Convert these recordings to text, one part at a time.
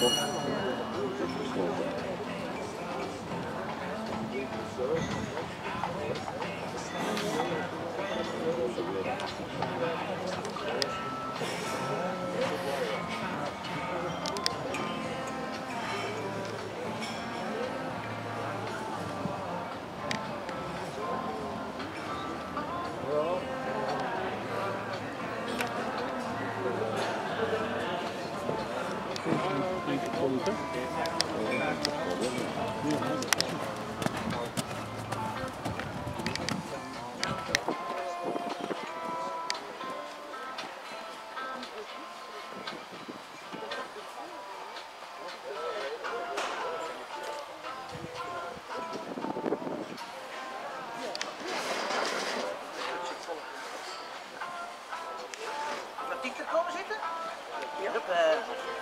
Thank you. Vertiefd komen zitten? Ja. Hup, eh.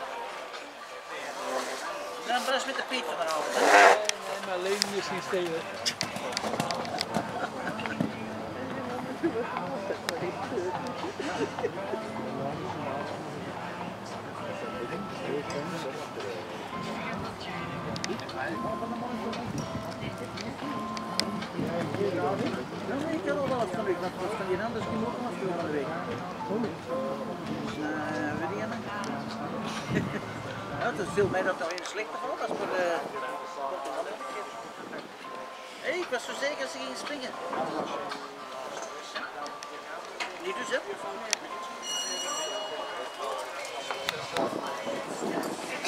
Dan maar eens met de Piet vanavond. hè. Nee, maar Lenin is geen stelen. Ja, nee, ik had al wel wat van u. Dat was van die anders die moet ook nog veel van de week. Eh, weet je nou? Is veel meer dat er in slechter valt als voor de. Hé, ik was zo zeker dat ze gingen springen. Niet dus, hè?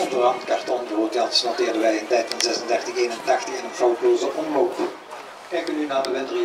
Onderhand karton broodjas noteerden wij in tijd van 36,81 in een foutloze omloop. Kijken we nu naar de winter.